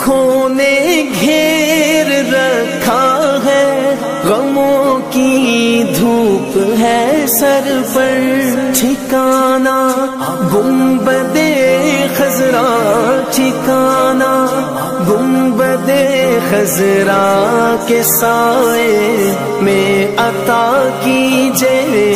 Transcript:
آنکھوں نے گھیر رکھا ہے، غموں کی دھوپ ہے سر پر۔ ٹھکانا گنبد خزرا ٹھکانا گنبد خزرا کے سائے میں عطا کی جے